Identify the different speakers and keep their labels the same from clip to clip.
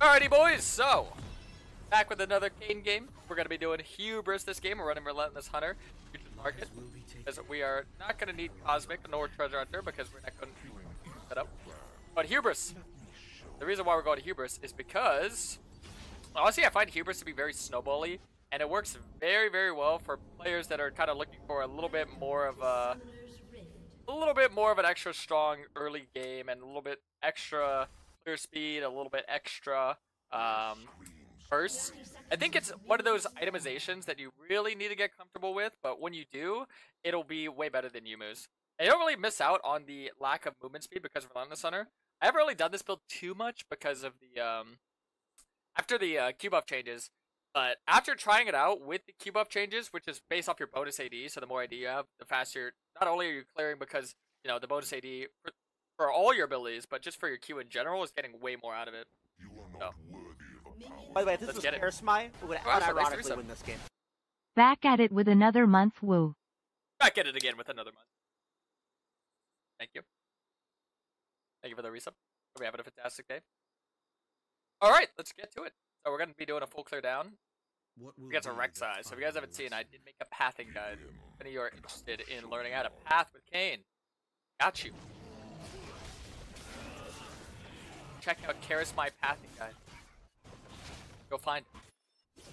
Speaker 1: Alrighty, boys. So, back with another Kayn game. We're gonna be doing Hubris this game. We're running Relentless Hunter, Market, because we are not gonna need Cosmic nor Treasure Hunter because we're not gonna set up. But Hubris. The reason why we're going to Hubris is because honestly, I find Hubris to be very snowbally, and it works very, very well for players that are kind of looking for a little bit more of a a little bit more of an extra strong early game and a little bit extra clear speed, a little bit extra um, burst. I think it's one of those itemizations that you really need to get comfortable with, but when you do, it'll be way better than Youmuu's. I don't really miss out on the lack of movement speed because of Relentless Hunter. I haven't really done this build too much because of the um, after the uh, Q buff changes. But after trying it out with the Q buff changes, which is based off your bonus AD, so the more AD you have, the faster. Not only are you clearing because you know the bonus AD for, for all your abilities, but just for your Q in general is getting way more out of it. Oh. So,
Speaker 2: By the way, if this
Speaker 1: Let's
Speaker 2: was
Speaker 1: get it.
Speaker 2: Karasmai, we would
Speaker 1: Oh, that's what makes
Speaker 2: unironically
Speaker 1: Teresa.
Speaker 2: win this game.
Speaker 3: Back at it with another month woo.
Speaker 1: back at it again with another month. Thank you. Thank you for the resub. Hope you're having a fantastic day. All right, let's get to it. So we're gonna be doing a full clear down. We got some Rek'Sai's. So if you guys haven't seen, I did make a pathing guide. If any of you are interested in learning how to path with Kayn, got you. Check out Karasmai Pathing Guide. Go find it.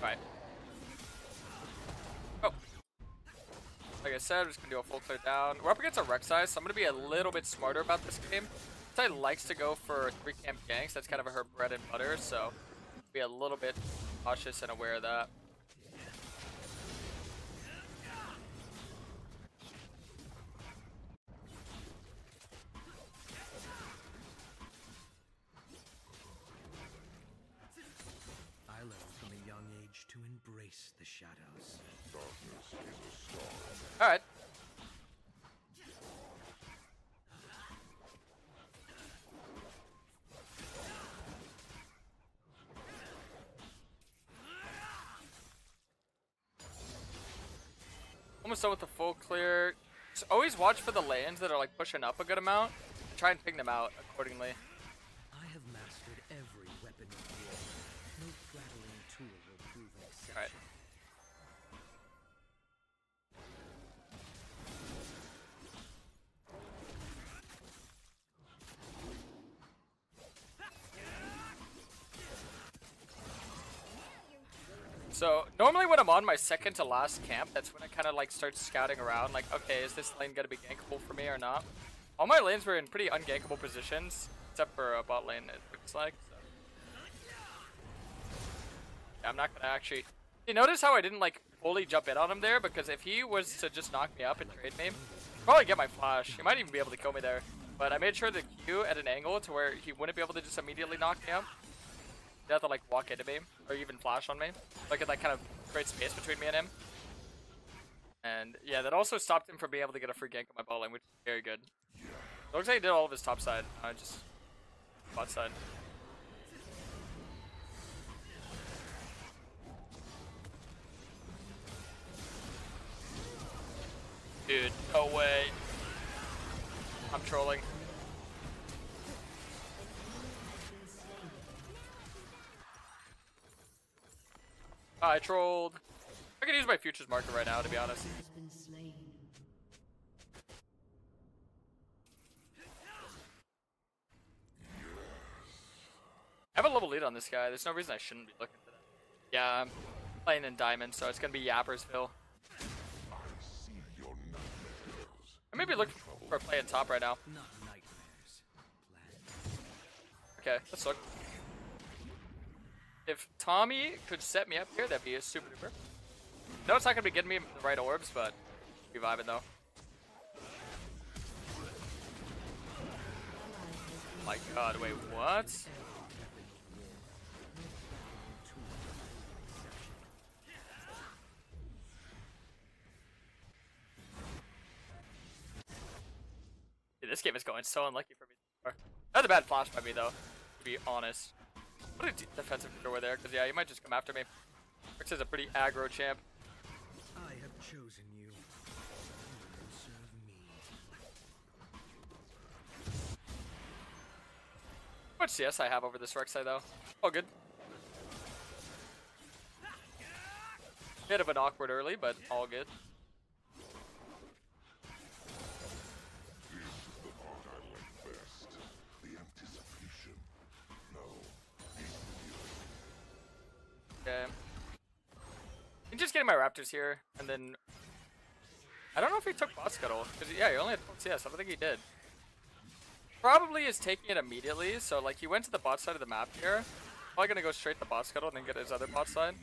Speaker 1: Alright. Oh. Like I said, we're just gonna do a full clear down. We're up against a size, so I'm gonna be a little bit smarter about this game. Sai likes to go for three camp ganks. That's kind of her bread and butter, so be a little bit cautious and aware of that.
Speaker 4: Embrace the shadows.
Speaker 1: Alright. Almost done with the full clear. Just always watch for the lanes that are like pushing up a good amount. And try and ping them out accordingly. Normally when I'm on my second to last camp, that's when I kind of like start scouting around. Like, okay, is this lane gonna be gankable for me or not? All my lanes were in pretty ungankable positions, except for a bot lane. It looks like. So. Yeah, I'm not gonna actually. You notice how I didn't like fully jump in on him there because if he was to just knock me up and trade me, I'd probably get my flash. He might even be able to kill me there. But I made sure to Q at an angle to where he wouldn't be able to just immediately knock me up. You have to like walk into me or even flash on me. Like it like kind of create space between me and him. And yeah, that also stopped him from being able to get a free gank on my lane, which is very good. It looks like he did all of his top side. I just bot side. Dude, no way. I'm trolling. I trolled. I could use my futures market right now, to be honest. I have a level lead on this guy. There's no reason I shouldn't be looking for that. Yeah, I'm playing in diamond, so it's gonna be Yappersville. I may be looking for a play in top right now.
Speaker 4: Not nightmares. Plans.
Speaker 1: Okay, let's look. If Tommy could set me up here, that'd be a super duper. No, it's not gonna be getting me the right orbs, but be vibing though. My god, wait, what? Dude, this game is going so unlucky for me. That's a bad flash by me though, to be honest. What a de- defensive over there, because yeah, you might just come after me. Rix is a pretty aggro champ.
Speaker 4: I have chosen you. You will serve
Speaker 1: much CS I have over this Rek'Sai though. All good. Bit of an awkward early, but all good. Okay. I'm just getting my Raptors here, and then I don't know if he took bot scuttle because yeah, he only had 12 CS. I don't think he did. Probably is taking it immediately, so like he went to the bot side of the map here. Probably gonna go straight to bot scuttle and then get his other bot side.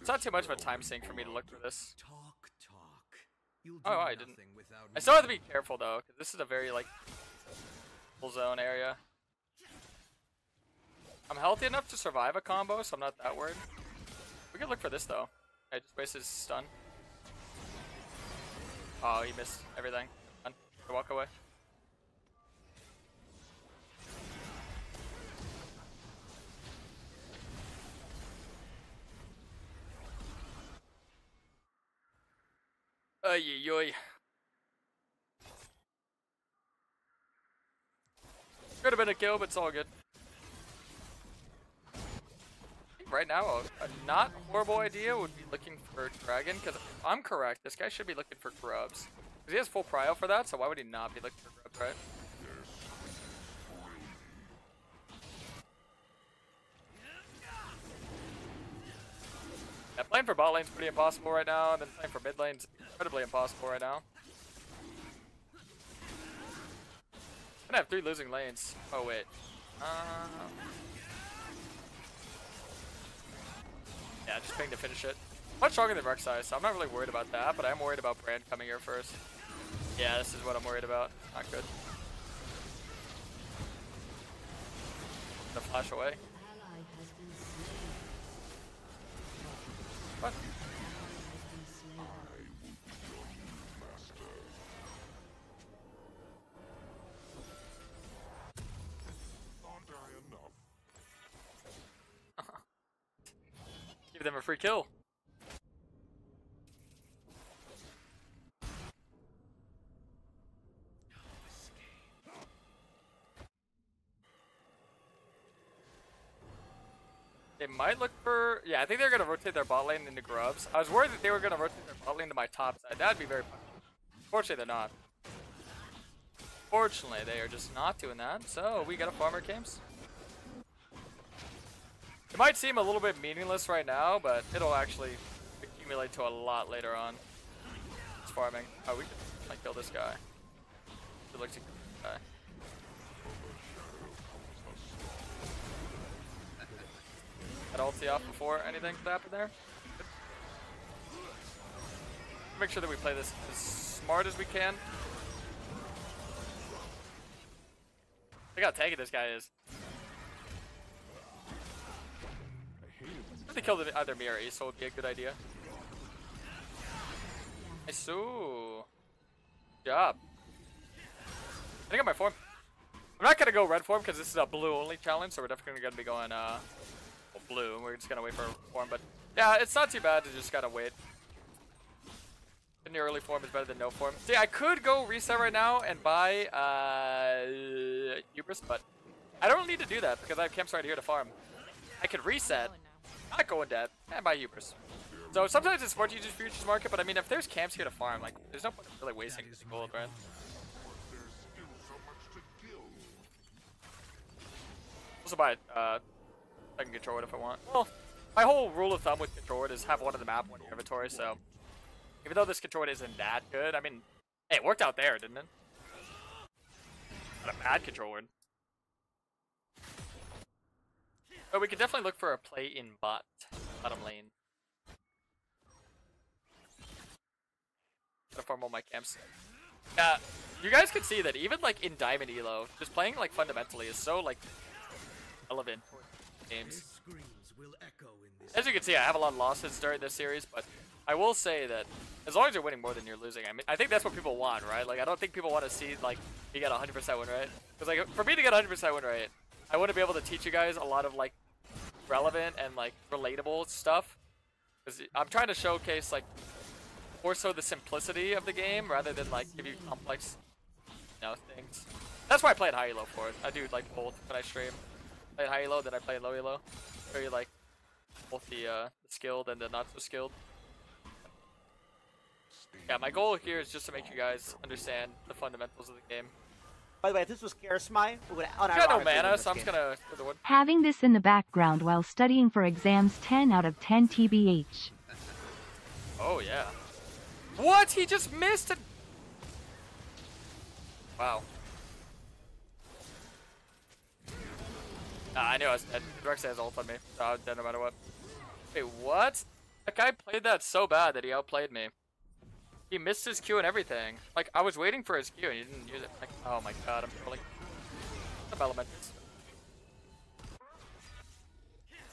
Speaker 1: It's not too much of a time sink for me to look for this.
Speaker 4: Talk, talk. You'll oh, do
Speaker 1: Oh, I didn't. I still have to be careful though, because this is a very like full zone area. I'm healthy enough to survive a combo, so I'm not that worried. We could look for this though. I just wasted his stun. Oh, he missed everything. Done. Walk away. Ay, ay, ay. Could have been a kill, but it's all good. I think Right now, a, not horrible idea would be looking for Dragon, because I'm correct, this guy should be looking for grubs. Because he has full prio for that, so why would he not be looking for grubs, right? Yeah, playing for bot lane's pretty impossible right now, and then playing for mid lane's incredibly impossible right now. I'm gonna have three losing lanes. Oh wait. Um, yeah, just ping to finish it. Much stronger than Rek'Sai, so I'm not really worried about that, but I'm worried about Brand coming here first. Yeah, this is what I'm worried about. Not good. The flash away. What? Them a free kill. They might look for... Yeah, I think they're going to rotate their bot lane into grubs. I was worried that they were going to rotate their bot lane to my top side. That'd be very funny. Fortunately, they're not. Fortunately, they are just not doing that. So, we got a farmer camps. It might seem a little bit meaningless right now, but it'll actually accumulate to a lot later on. It's farming. Oh, we can like kill this guy. Looks like this guy. Had ulti off before anything happened happen there. Make sure that we play this as smart as we can. Look how tanky this guy is. Think kill either me or Ace would be a good idea. Nice. Ooh. Good job. I think I might form. I'm not gonna go red form because this is a blue only challenge, so we're definitely gonna be going uh well, blue. We're just gonna wait for form, but yeah, it's not too bad to just gotta wait. In the early form is better than no form. See, I could go reset right now and buy uh Hubris, but I don't need to do that because I have camps right here to farm. I could reset, not go in debt, and buy Hubris. So sometimes it's smart to use futures market, but I mean, if there's camps here to farm, like, there's no point in really wasting
Speaker 4: That
Speaker 1: gold, right? Also buy uh, can control it if I want. Well, my whole rule of thumb with control ward is have one of the map, one in your inventory. So even though this control ward isn't that good, I mean, hey, it worked out there, didn't it? Not a bad control ward. But we could definitely look for a play in bot, bottom lane. Gotta farm all my camps. Yeah, you guys could see that even like in Diamond Elo, just playing like fundamentally is so like relevant games.
Speaker 4: His screams will echo in this.
Speaker 1: As you can see, I have a lot of losses during this series, but I will say that as long as you're winning more than you're losing, I mean, I think that's what people want, right? Like, I don't think people want to see like you get a 100% win rate. Because like for me to get 100% win rate, I want to be able to teach you guys a lot of like relevant and like relatable stuff. Because I'm trying to showcase like more so the simplicity of the game rather than like give you complex, you know, things. That's why I play it high elo for it. I do like both when I stream. Play it high elo, then I play low elo. Very like both the, uh, the skilled and the not so skilled. Yeah, my goal here is just to make you guys understand the fundamentals of the game.
Speaker 2: By the way, if this was Karasmai, we would
Speaker 1: I got no mana, so I'm just gonna the one.
Speaker 3: Having this in the background while studying for exams 10 out of 10 TBH.
Speaker 1: Oh yeah. What? He just missed it. Wow. Nah, I knew I was dead. Uh, Rex has ult on me, so I was dead no matter what. Wait, what? That guy played that so bad that he outplayed me. He missed his Q and everything. Like, I was waiting for his Q and he didn't use it. Like, oh my god, I'm trolling. Some elements.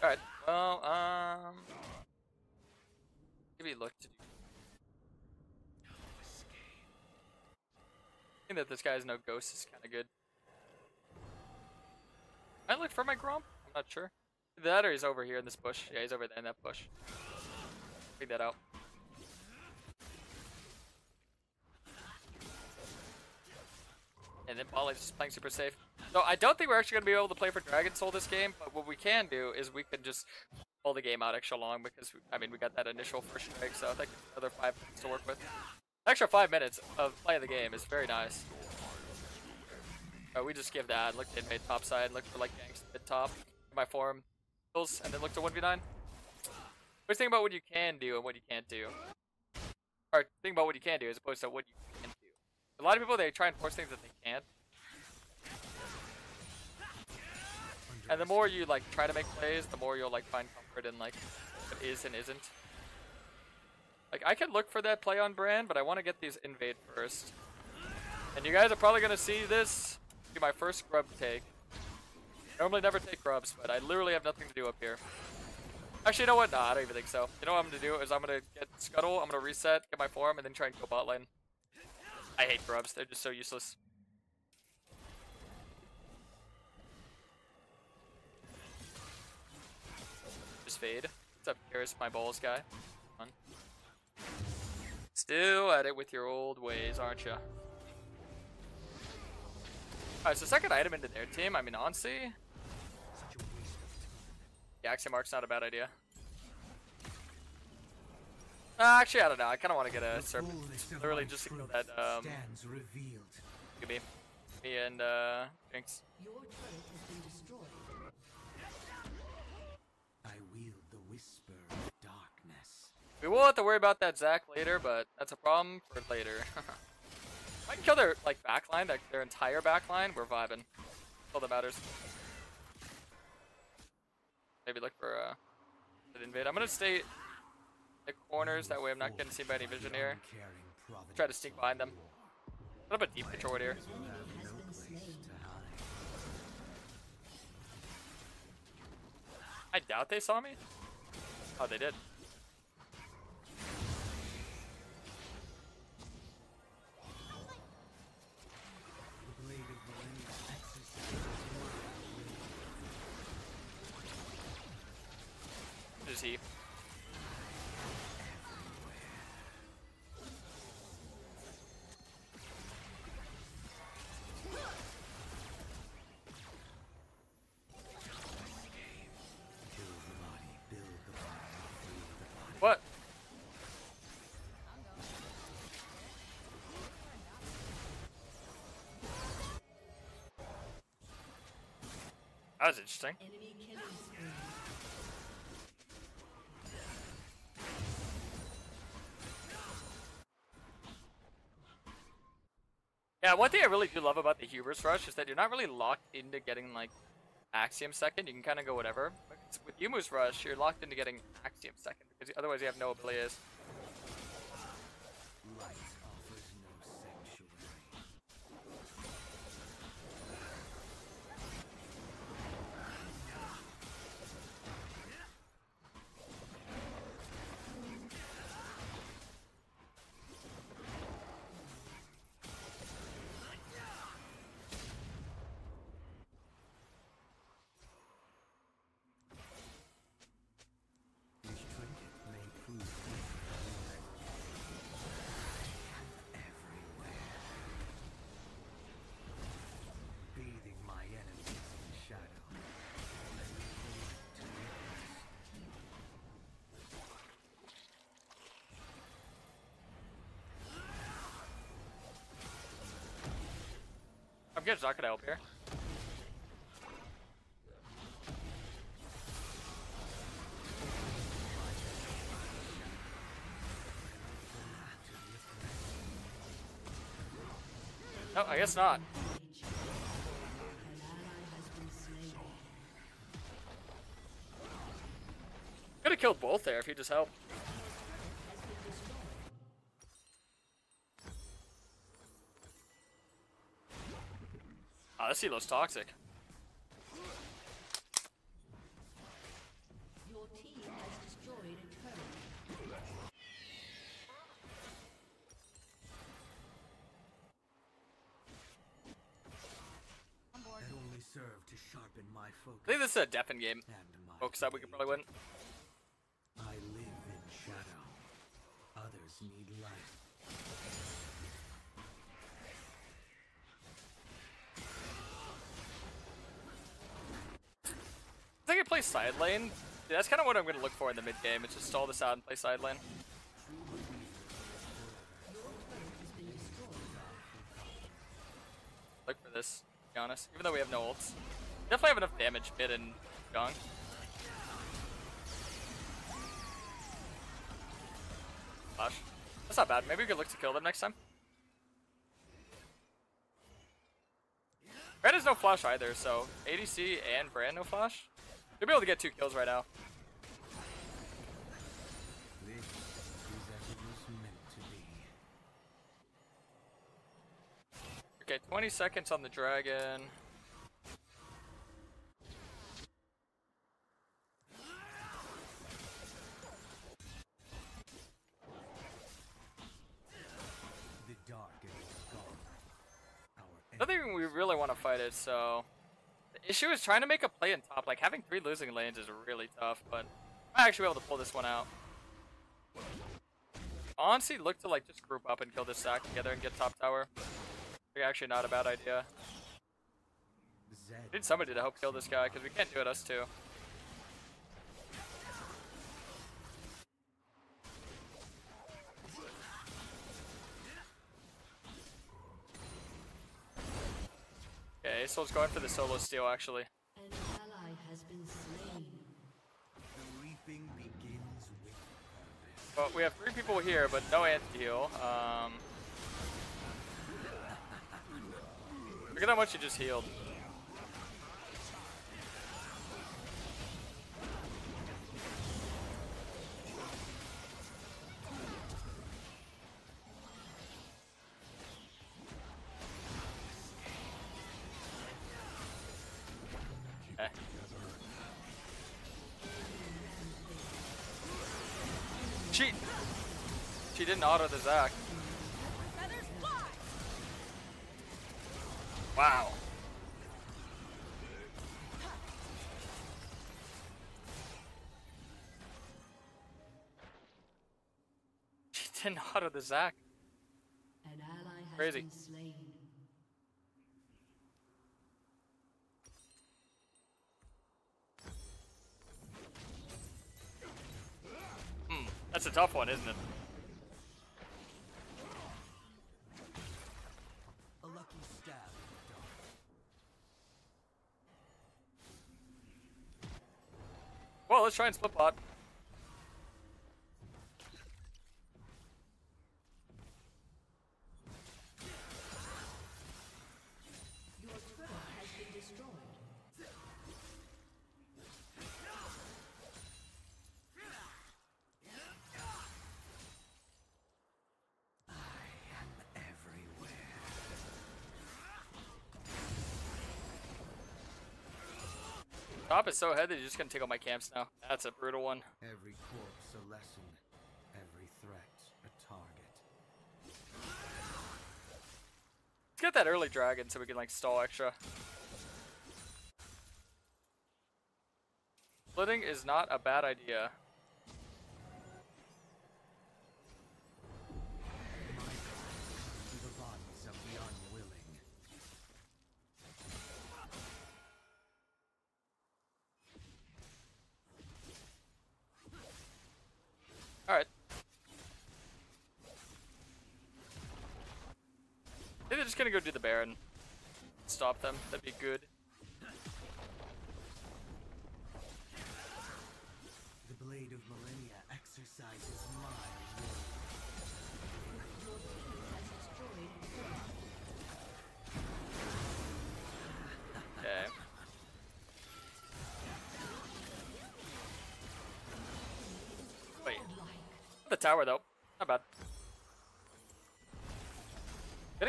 Speaker 1: Alright, well, um... Maybe look to do. I think that this guy has no ghost is kind of good. I look for my Gromp? I'm not sure. That or he's over here in this bush. Yeah, he's over there in that bush. Figure that out. And then Polly's just playing super safe. So I don't think we're actually gonna be able to play for Dragon Soul this game, but what we can do is we can just pull the game out extra long because we, I mean we got that initial first strike, so I think another five minutes to work with. Extra five minutes of playing the game is very nice. We just give that, look to inmate top side, look for like ganks mid top, my form, kills, and then look to 1v9. Always think about what you can do and what you can't do. Or think about what you can do as opposed to what you. A lot of people they try and force things that they can't. And the more you like try to make plays, the more you'll like find comfort in like what is and isn't. Like I can look for that play on brand, but I want to get these invade first. And you guys are probably gonna see this be my first grub take. Normally never take grubs, but I literally have nothing to do up here. Actually, you know what? Nah, I don't even think so. You know what I'm gonna do is I'm gonna get Scuttle, I'm gonna reset, get my form, and then try and go bot lane. I hate grubs, they're just so useless. Just fade. What's up, Karis, my balls guy? Still at it with your old ways, aren't you? Alright, so second item into their team, I mean, honestly, Yeah, Axiom Mark's not a bad idea. Uh, actually, I don't know. I kind of want to get a
Speaker 4: The
Speaker 1: Serpent.
Speaker 4: fullness
Speaker 1: Literally just to kill that, um,
Speaker 4: stands revealed.
Speaker 1: Give me. Me and, uh, Jinx.
Speaker 5: Your turret has been destroyed.
Speaker 4: I wield the whisper of darkness.
Speaker 1: We will have to worry about that Zac later, but that's a problem for later. I can kill their, like, backline, like, their entire backline. We're vibing. All that matters. Maybe look for, uh, an invade. I'm gonna stay in the corners, that way I'm not getting seen by any vision here. Try to sneak behind them. A little bit deep control here? I doubt they saw me. Oh, they did. That was interesting. Yeah, one thing I really do love about the Hubris Rush is that you're not really locked into getting like Axiom second. You can kind of go whatever. With Youmuu's Rush, you're locked into getting Axiom second because otherwise you have no abilities. Not gonna help here. Oh, no, I guess not. Could have killed both there if you just helped.
Speaker 4: Sharpen my focus.
Speaker 1: I think this is a Deafen game.
Speaker 4: and my oh,
Speaker 1: Focus that we could probably win.
Speaker 4: I live in shadow. Others need light.
Speaker 1: Play side lane. Yeah, that's kind of what I'm going to look for in the mid game. It's just stall this out and play side lane. Look for this, to be honest. Even though we have no ults. Definitely have enough damage mid and gong. Flash. That's not bad. Maybe we could look to kill them next time. Brand has no flash either, so ADC and Brand no flash. We'll be able to get two kills right now.
Speaker 4: This is as it was meant to be.
Speaker 1: Okay, 20 seconds on the dragon.
Speaker 4: The dark is gone. Our
Speaker 1: I don't think we really want to fight it, so... Issue is trying to make a play in top. Like, having three losing lanes is really tough, but... I might actually be able to pull this one out. Honestly, look to, like, just group up and kill this stack together and get top tower. Like, actually not a bad idea. Need somebody to help kill this guy, because we can't do it us two. Okay, Soul's going for the solo steal, actually.
Speaker 5: An ally has been slain.
Speaker 4: The reaping begins with.
Speaker 1: But we have three people here, but no anti-heal. Um, look at how much he just healed. Didn't auto the Zac. Wow. She didn't auto the Zac.
Speaker 5: An ally has
Speaker 1: Crazy. Hmm, that's a tough one, isn't it? Let's try and split bot. Top is so heavy, he's just gonna take all my camps now. That's a brutal one.
Speaker 4: Every corpse a lesson. Every threat a target.
Speaker 1: Let's get that early dragon so we can like stall extra. Splitting is not a bad idea. Just gonna go do the Baron. stop them. That'd be good.
Speaker 4: The blade of millennia exercises my will.
Speaker 5: Destroyed a turret.
Speaker 1: Okay. Wait. The tower though.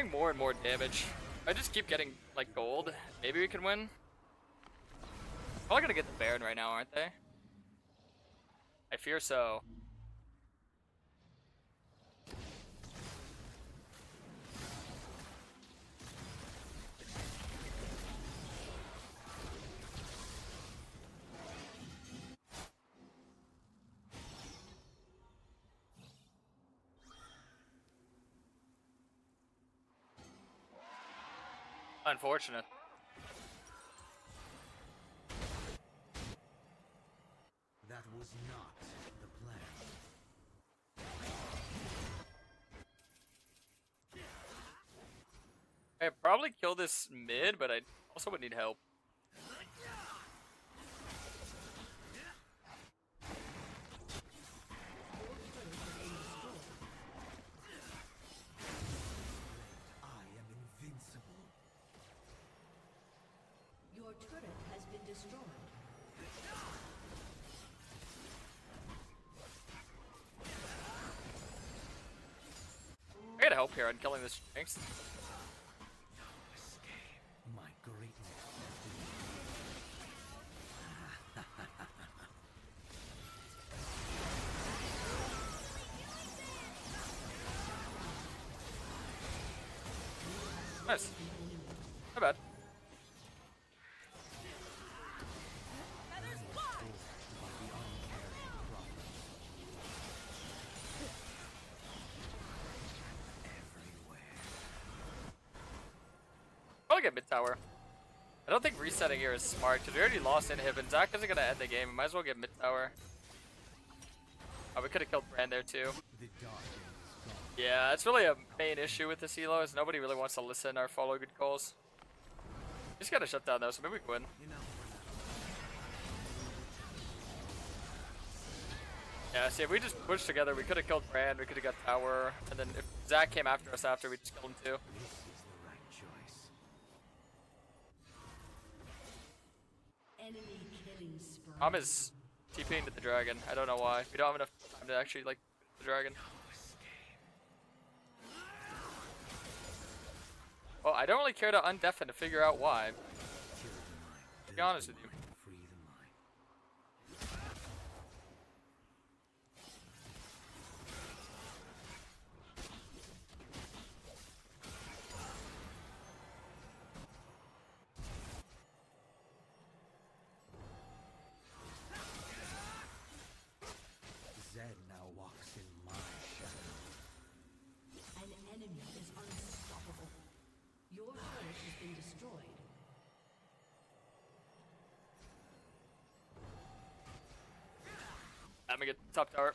Speaker 1: Getting more and more damage. I just keep getting like gold. Maybe we can win. Probably gonna get the Baron right now, aren't they? I fear so. Unfortunate.
Speaker 4: That was not the plan.
Speaker 1: I probably kill this mid, but I also would need help. On killing this Jinx. Mid tower. I don't think resetting here is smart because we already lost inhib and Zac isn't gonna end the game. We might as well get mid tower. Oh, we could have killed Brand there too. Yeah, it's really a main issue with this elo is nobody really wants to listen or follow good calls. Just gotta shut down though, so maybe we can win. Yeah, see if we just pushed together, we could have killed Brand, we could have got Tower, and then if Zac came after us after, we just killed him too.
Speaker 4: this is the right choice.
Speaker 1: Tom is TPing to the dragon. I don't know why. We don't have enough time to actually like the dragon. Well, I don't really care to undeafen to figure out why.
Speaker 4: Mind.
Speaker 1: be honest with you. Top tower.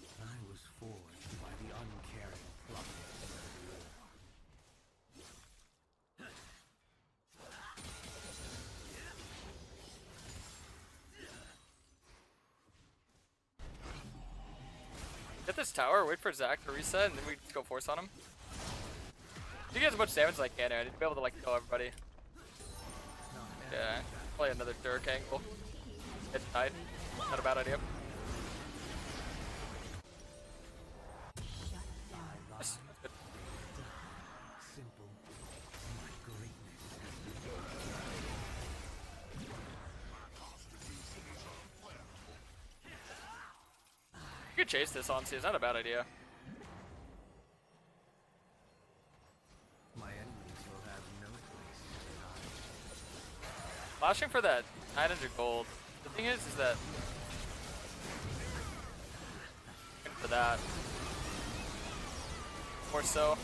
Speaker 4: I was forged by the uncaring prophets of war.
Speaker 1: Get this tower, wait for Zac to reset, and then we just go force on him. Do You get as much damage as I can, I need to be able to like kill everybody. Yeah, play another Dirk angle. Tight. Not a bad idea. That's- that's good.
Speaker 4: Simple. My greatness has begun.
Speaker 1: You could chase this on, see, it's not a bad idea.
Speaker 4: My enemies will have no place to hide.
Speaker 1: Flashing for that 900 gold. Thing is, is that for that or so.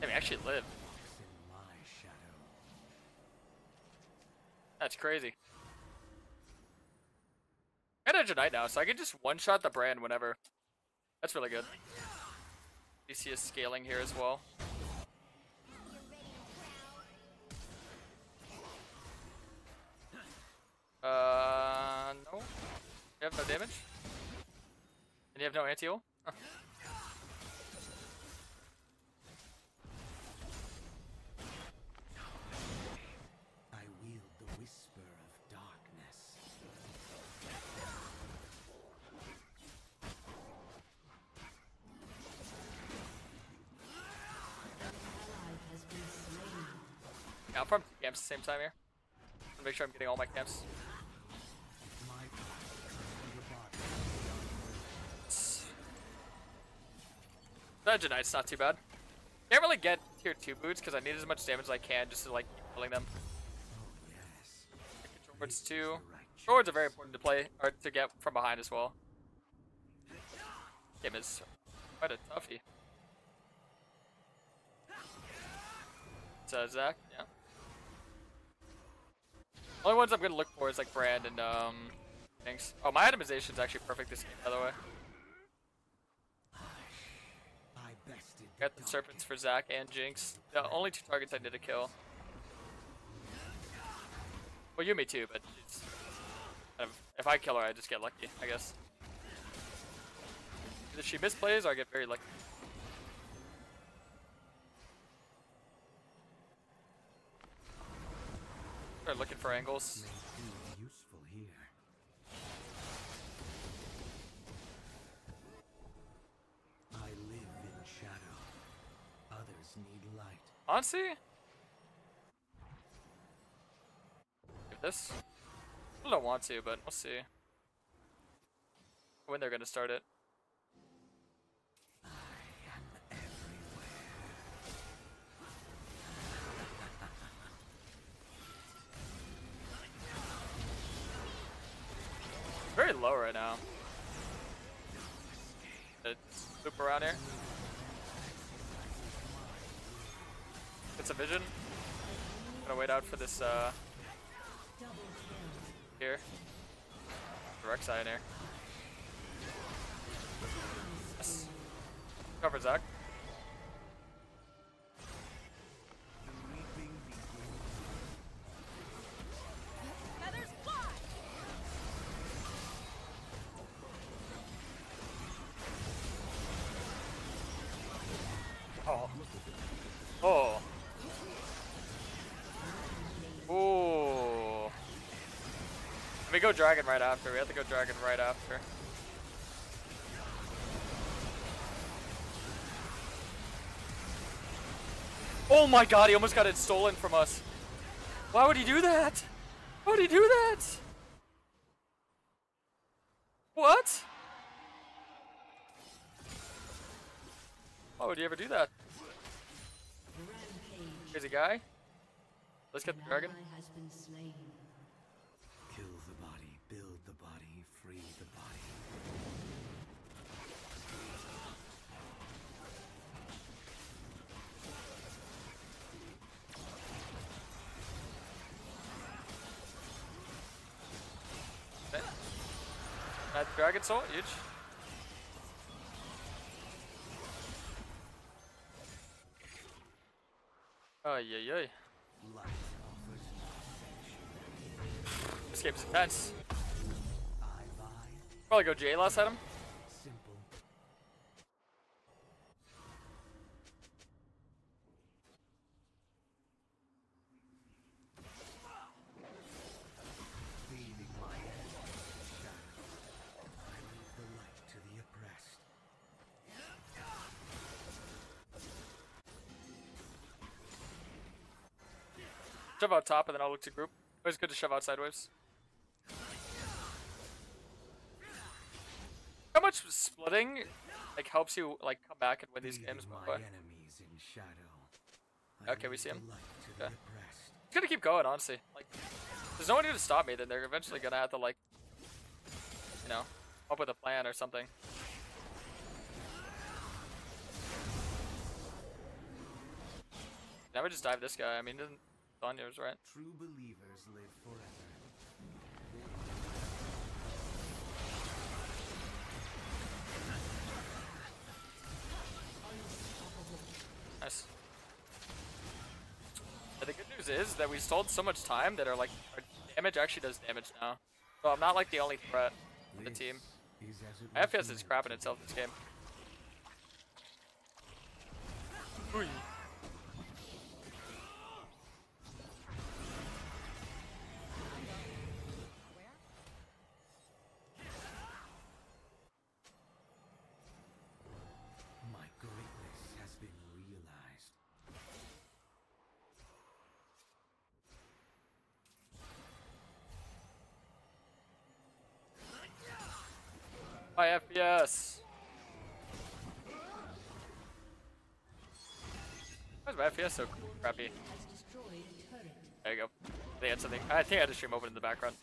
Speaker 1: Hey, we actually live. That's crazy. Edge of Night now, so I can just one-shot the brand whenever. That's really good. DC is scaling here as well. Uh, no. You have no damage? And you have no anti-heal? From two camps at the same time here. Wanna make sure I'm getting all my camps.
Speaker 4: My under body.
Speaker 1: Edge of Night's not too bad. Can't really get tier 2 boots because I need as much damage as I can just to like keep killing them.
Speaker 4: Oh.
Speaker 1: Control too. Control are very important to play, or to get from behind as well. Game is quite a toughie. So Zac, yeah. Only ones I'm gonna look for is like Brand and um things. Oh, my itemization is actually perfect this game, by the way. Got the serpents for Zac and Jinx. The only two targets I did a kill. Well, Yuumi too, but it's kind of, if I kill her, I just get lucky, I guess. Either she misplays or I get very lucky. Start looking for angles.
Speaker 4: useful here. I live in shadow. Others need light.
Speaker 1: Honestly? Give this? I don't want to, but we'll see. When they're gonna start it. Low right now. Let's loop around here. Get some vision. Gonna wait out for this uh here. Rek'Sai in here. Yes. Cover Zac. Oh. Oh. Ooh. Me go dragon right after. We have to go dragon right after. Oh my god, he almost got it stolen from us. Why would he do that? Why would he do that? What? Why would you ever do that?
Speaker 5: Rampage.
Speaker 1: Crazy guy? Let's get the dragon.
Speaker 5: has been slain.
Speaker 4: Kill the body, build the body, free the body.
Speaker 1: Okay. That dragon soul, huge. Yeah.
Speaker 4: Light offers no
Speaker 1: intense. Probably go J last item.
Speaker 4: Simple.
Speaker 1: Shove out top and then I'll look to group. Always good to shove out sideways. How much splitting like helps you like come back and win these games?
Speaker 4: my
Speaker 1: But
Speaker 4: enemies in shadow.
Speaker 1: Okay, we see him.
Speaker 4: light to
Speaker 1: Okay.
Speaker 4: oppressed.
Speaker 1: It's gonna keep going, honestly. Like, there's no one here to stop me. Then they're eventually gonna have to like, you know, come up with a plan or something. Now we just dive this guy. I mean, on yours, right.
Speaker 4: True believers live forever. Nice.
Speaker 1: The good news is that we sold so much time that our like our damage actually does damage now. So I'm not like the only threat on the team. My FPS is
Speaker 4: crap
Speaker 1: in itself this game. Ooh. FPS. Why is my FPS so crappy?
Speaker 5: A.
Speaker 1: There you go. They had something. I think I had the stream open in the background.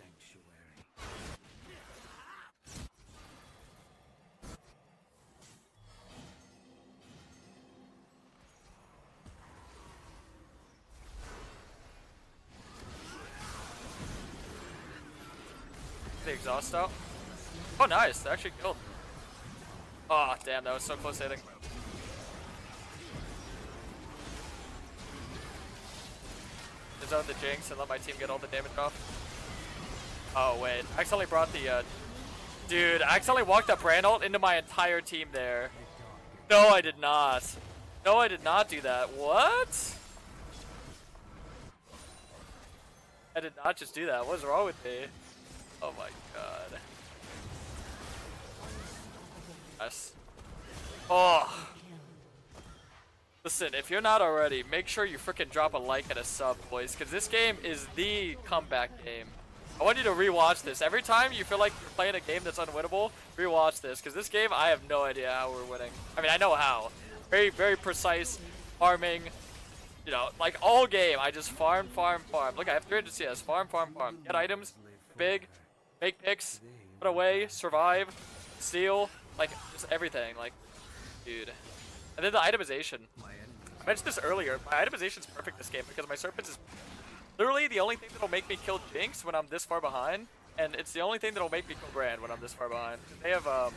Speaker 1: The exhaust out. Oh, nice. They actually killed. Oh, damn. That was so close hitting. Is out the Jinx and let my team get all the damage off. Oh, wait. I accidentally brought the, uh... Dude, I accidentally walked up Brand ult into my entire team there. No, I did not. No, I did not do that. What? I did not just do that. What's wrong with me? Oh my god. Yes. Oh. Listen, if you're not already, make sure you freaking drop a like and a sub, boys, because this game is the comeback game. I want you to rewatch this. Every time you feel like you're playing a game that's unwinnable, rewatch this, because this game, I have no idea how we're winning. I mean, I know how. Very, very precise farming. You know, like all game, I just farm, farm, farm. Look, I have 300 CS. Farm, farm, farm. Get items, big, make picks, put away, survive, steal, like just everything. Like, dude. And then the itemization. I mentioned this earlier. My itemization is perfect this game because my serpents is literally the only thing that'll make me kill Jinx when I'm this far behind, and it's the only thing that'll make me kill Brand when I'm this far behind. They have um,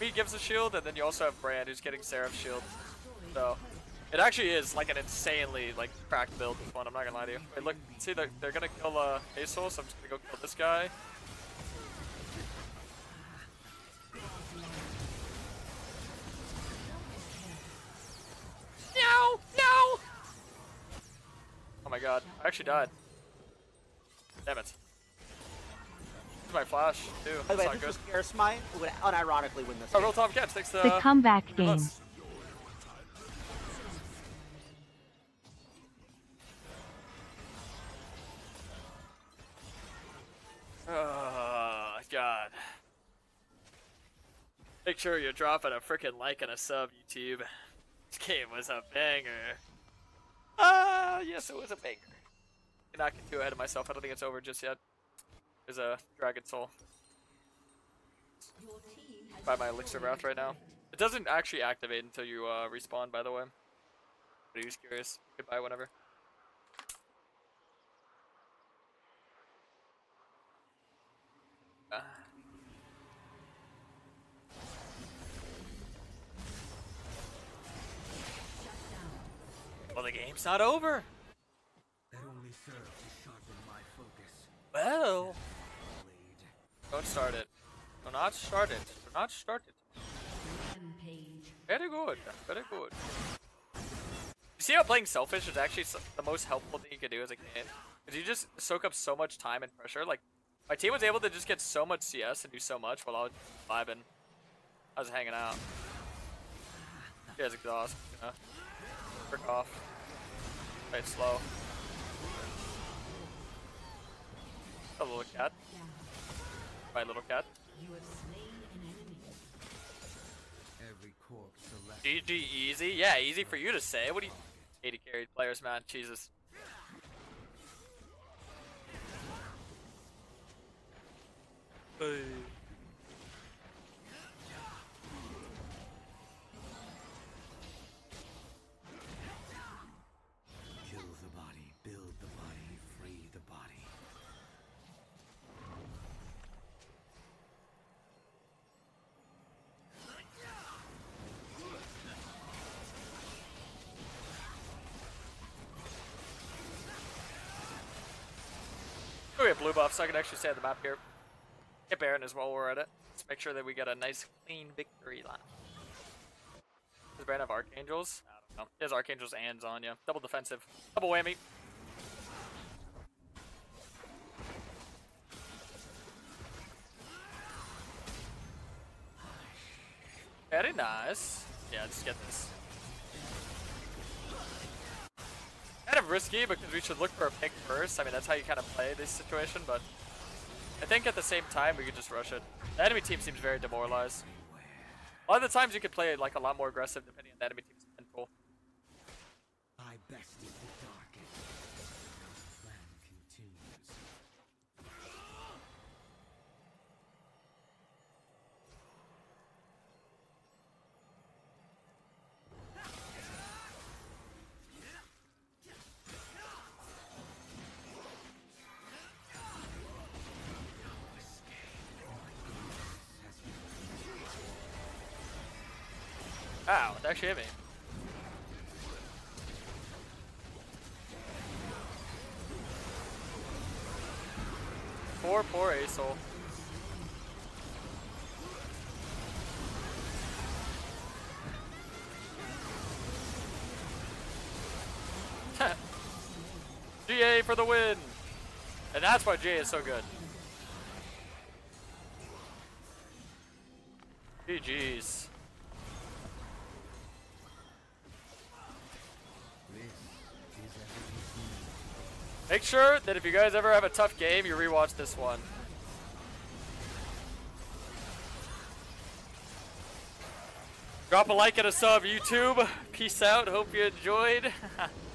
Speaker 1: me gives a shield, and then you also have Brand who's getting Seraph's shield. So it actually is like an insanely like cracked build. This one, I'm not gonna lie to you. Wait, look, see they're they're gonna kill uh Aesol, so I'm just gonna go kill this guy. Oh my god, I actually died. Damn it. This is my flash, too.
Speaker 2: By the
Speaker 1: That's
Speaker 2: way,
Speaker 1: not
Speaker 2: if
Speaker 1: good.
Speaker 2: this was Karasmai, we would unironically win this.
Speaker 1: Oh,
Speaker 2: game.
Speaker 1: roll top catch, thanks to...
Speaker 3: The comeback
Speaker 1: good
Speaker 3: game.
Speaker 1: nuts. Oh, God. Make sure you're dropping a freaking like and a sub, YouTube. This game was a banger. Ah, yes, it was a banger. I'm not get too ahead of myself. I don't think it's over just yet. There's a Dragon Soul by my Elixir Wrath right now. It doesn't actually activate until you uh, respawn, by the way. But he's curious. Goodbye, whenever. Ah. Well, the game's not over.
Speaker 4: That only served to sharpen my focus.
Speaker 1: Well, don't start it. Do not start it. Do not start it.
Speaker 5: rampage.
Speaker 1: Very good. Very good. You see how playing selfish is actually the most helpful thing you can do as a game? Because you just soak up so much time and pressure. Like, my team was able to just get so much CS and do so much while I was vibing. I was hanging out. You guys exhaust. You know? Frick off. Play it slow. A little cat. My little cat.
Speaker 5: You have slain.
Speaker 4: Every corpse select.
Speaker 1: GG easy? Yeah, easy for you to say. What do you 80 carried players, man? Jesus. Hey. Blue buff so I can actually stay on the map here. Get Baron as well, we're at it. Let's make sure that we get a nice clean victory line. Does Baron have Archangels? I don't know. He has Archangels and Zhonya. Double defensive. Double whammy. Very nice. Yeah, just get this. Risky because we should look for a pick first. I mean, that's how you kind of play this situation, but I think at the same time we could just rush it. The enemy team seems very demoralized. A lot of the times you could play like a lot more aggressive depending on the enemy team's mental.
Speaker 4: I bested
Speaker 1: Ow, that actually hit me. Poor, poor Asol. GA for the win! And that's why GA is so good. GG's. Make sure that if you guys ever have a tough game, you rewatch this one. Drop a like and a sub, YouTube. Peace out. Hope you enjoyed.